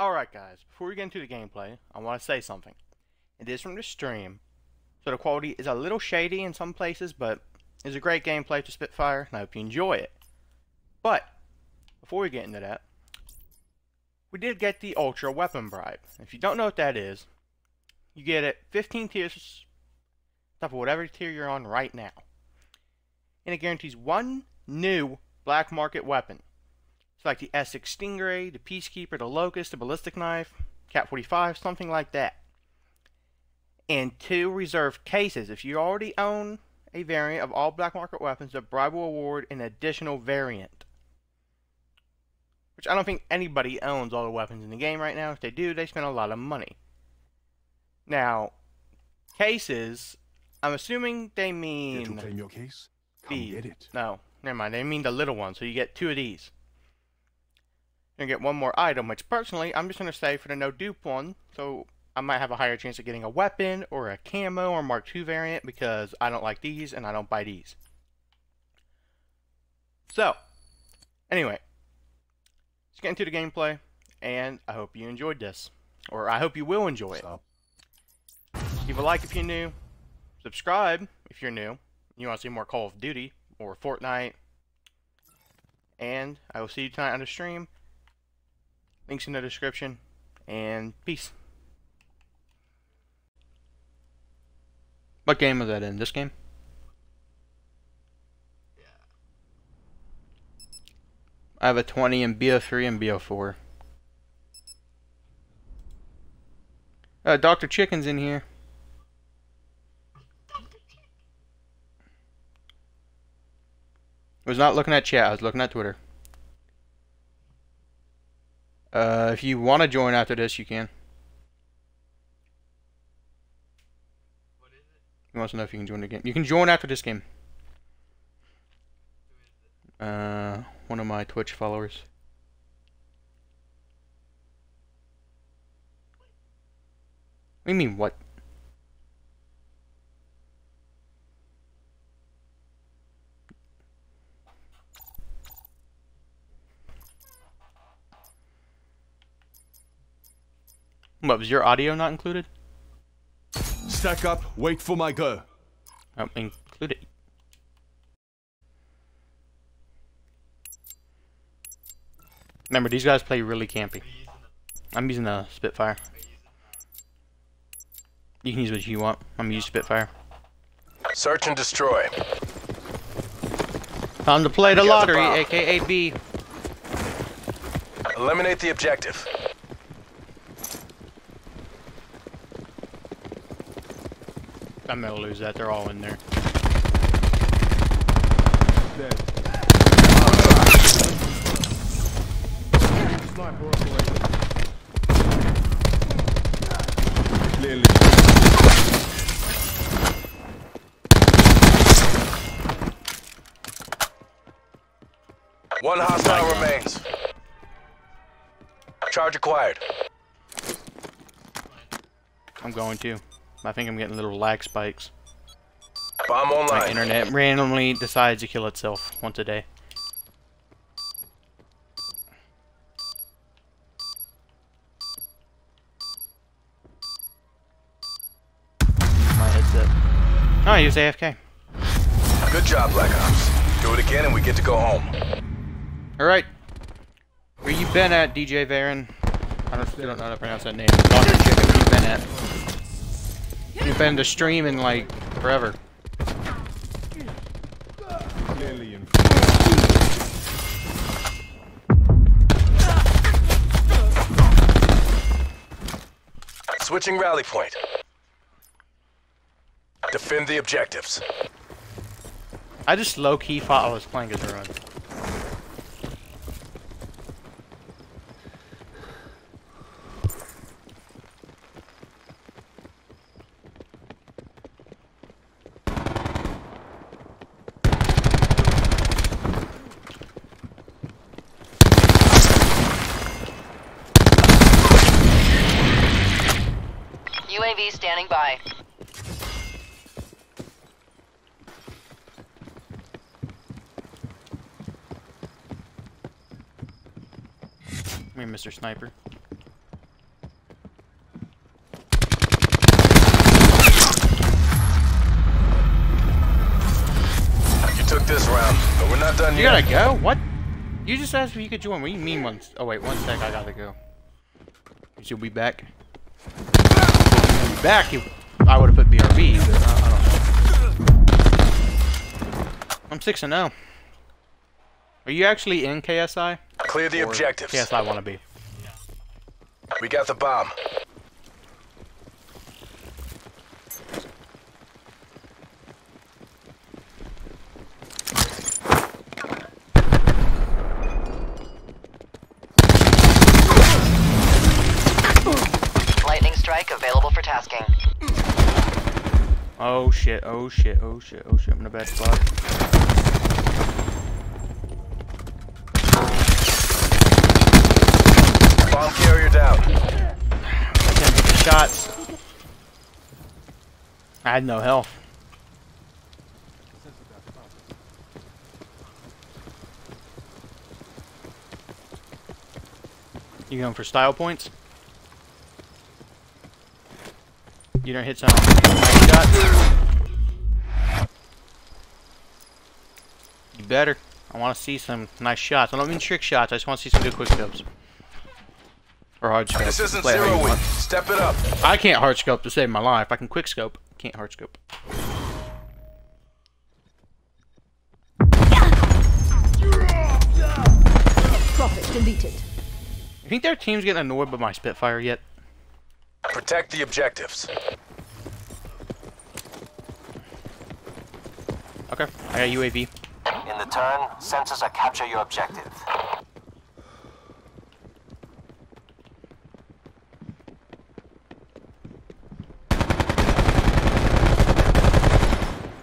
Alright guys, before we get into the gameplay, I want to say something. It is from the stream, so the quality is a little shady in some places, but it's a great gameplay to Spitfire, and I hope you enjoy it. But, before we get into that, we did get the Ultra Weapon Bribe. If you don't know what that is, you get it 15 tiers, top of whatever tier you're on right now. And it guarantees one new black market weapon. It's like the S6 Stingray, the Peacekeeper, the Locust, the Ballistic Knife, KAP-45, something like that. And two reserved cases. If you already own a variant of all black market weapons, the bribe will award an additional variant. Which I don't think anybody owns all the weapons in the game right now. If they do, they spend a lot of money. Now, cases, I'm assuming they mean. Here to claim your case? Come the- get it. No, never mind. They mean the little one, so you get two of these. Gonna get one more item, which personally, I'm just gonna say for the no dupe one, so I might have a higher chance of getting a weapon or a camo or Mark II variant because I don't like these and I don't buy these. So, anyway, let's get into the gameplay, and I hope you enjoyed this, or I hope you will enjoy it. Leave a like if you're new. Subscribe if you're new. You want to see more Call of Duty or Fortnite. And I will see you tonight on the stream. Links in the description. And peace. What game was that in? This game? Yeah. I have a 20 in BO3 and BO4. Uh, Dr. Chicken's in here. I was not looking at chat, I was looking at Twitter. Uh, if you want to join after this, you can. He wants to know if you can join the game. You can join after this game. Uh, one of my Twitch followers. What do you mean, what? What, was your audio not included? Stack up, wait for my go. Oh, include it. Remember, these guys play really campy. I'm using the Spitfire. You can use what you want. I'm using Spitfire. Search and destroy. Time to play the We got the lottery, bomb. aka B. Eliminate the objective. I'm gonna lose that. They're all in there. Clearly. One hostile remains. Charge acquired. I'm going to. I think I'm getting little lag spikes. Bomb My online. internet randomly decides to kill itself once a day. My headset. Oh, he was AFK. Good job, Black Ops. Do it again and we get to go home. Alright. Where you been at, DJ Varen? I don't, still don't know how to pronounce that name. Dr. Chicken, where you been at? You've been to streaming like forever. Switching rally point. Defend the objectives. I just low-key thought I was playing as a run. Standing by. Come here, Mr. Sniper. You took this round, but we're not done you yet. You gotta go? What? You just asked if you could join. What do you mean once? Oh, wait, one sec. I gotta go. You'll be back. Back. You, I would have put BRB, but I don't know. I'm six and zero. Are you actually in KSI? Clear the objectives. KSI wanna be. We got the bomb. Lightning strike available for tasking. Oh shit! Oh shit! Oh shit! Oh shit! I'm in a bad spot. Bomb carrier down. I can't the shots. I had no health. You going for style points? You don't hit some nice shots? You better. I want to see some nice shots. I don't mean trick shots. I just want to see some good quick scopes. Or hard scopes. This isn't Play it how you zero week. Step it up. I can't hard scope to save my life. I can quick scope. Can't hard scope. Profit deleted. You think their team's getting annoyed by my Spitfire yet? Protect the objectives. Okay, I got UAV. In the turn, sensors are capture your objective.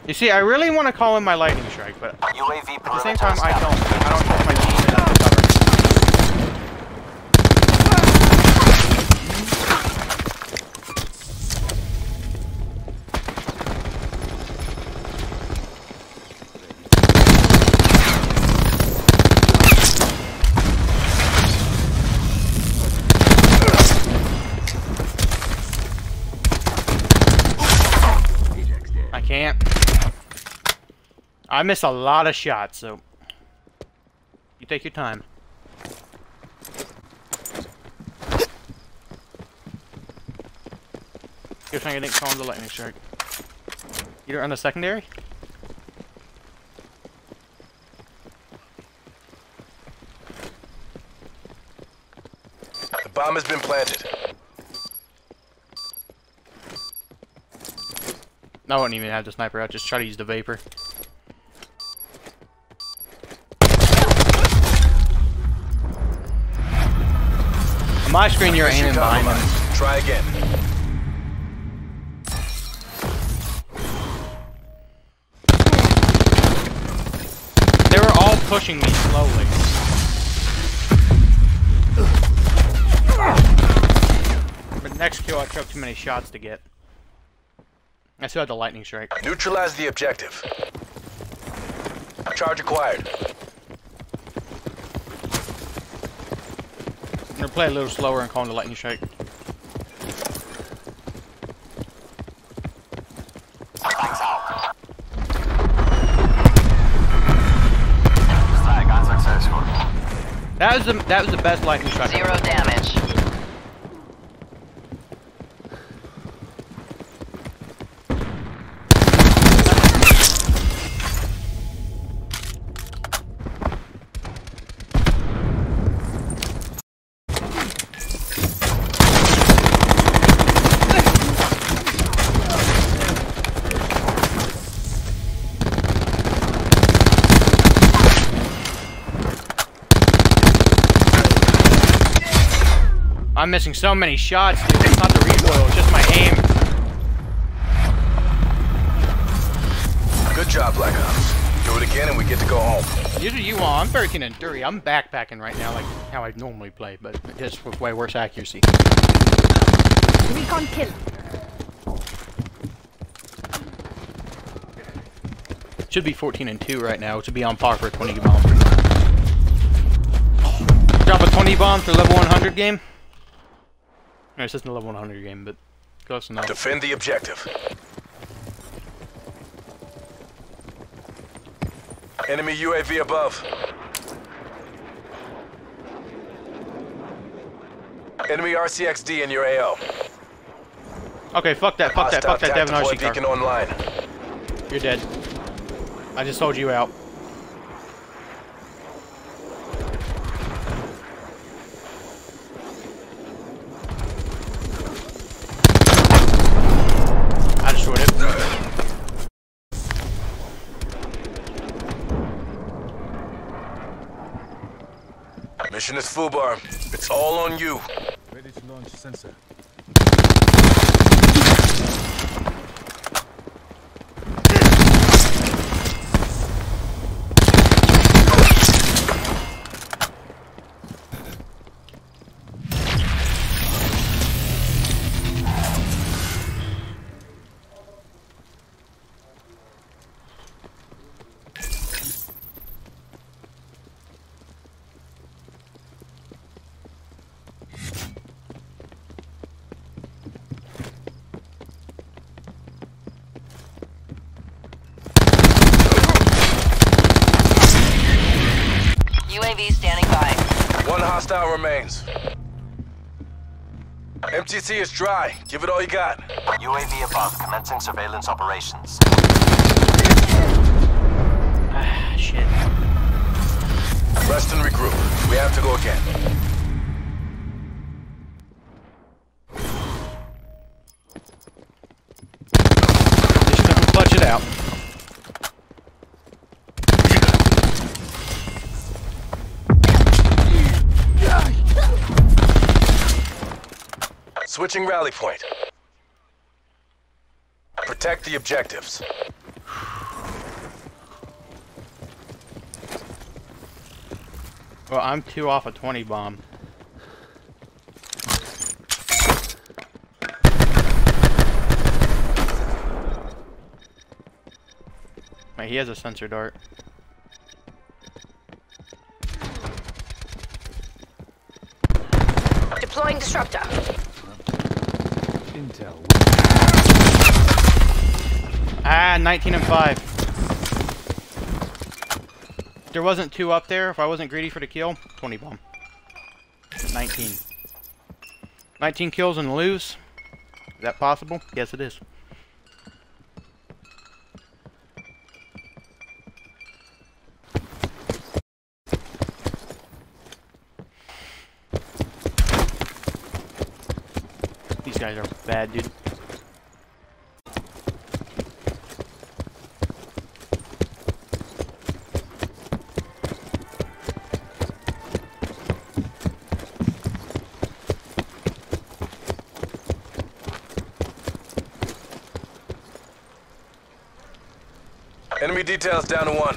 You see, I really want to call in my lightning strike, but at the same time, I don't. I don't I miss a lot of shots, so you take your time. Good thing I didn't call him the lightning strike. You don't run the secondary? The bomb has been planted. I wouldn't even have the sniper out, just try to use the vapor. My screen, you're aiming behind compromised. Try again. They were all pushing me slowly. But next kill, I took too many shots to get. I still had the lightning strike. Neutralize the objective. Charge acquired. I'm gonna play a little slower and call him the lightning strike. Lights out. Strike unsuccessful. That was the that was the best lightning strike. Zero damage. I'm missing so many shots, dude. It's not the recoil, it's just my aim. Good job, Black Ops. Do it again and we get to go home. Usually you are. I'm 13 and 30. I'm backpacking right now, like how I normally play, but just with way worse accuracy. Recon kill. Should be 14 and 2 right now, which would be on par for a 20 bomb. Drop a 20 bomb for level 100 game. No, this isn't a level 100 game, but close enough. Defend the objective. Enemy UAV above. Enemy RCXD in your AO. Okay, fuck that, fuck that, fuck that Devon RC car. online. You're dead. I just sold you out. I destroyed it. Mission is FUBAR. It's all on you. Ready to launch sensor. UAV standing by. One hostile remains. MTC is dry. Give it all you got. UAV above, commencing surveillance operations. Ah, shit. Rest and regroup. We have to go again. Switching rally point. Protect the objectives. Well, I'm two off a 20 bomb. Wait, he has a sensor dart. Deploying disruptor. Intel. Ah, 19 and 5. There wasn't two up there. If I wasn't greedy for the kill, 20 bomb. 19. 19 kills and lose. Is that possible? Yes, it is. These guys are bad, dude. Enemy details down to one.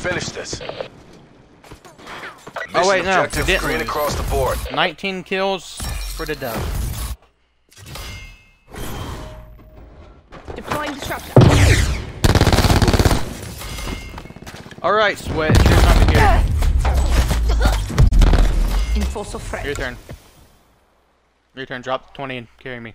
Finish this. Oh, wait, no, we didn't across the board. 19 kills for the dub. Deploying disruptor. Alright, Sweat, it's your time to. Enforcer threat. Your turn. Your turn, drop 20 and carry me.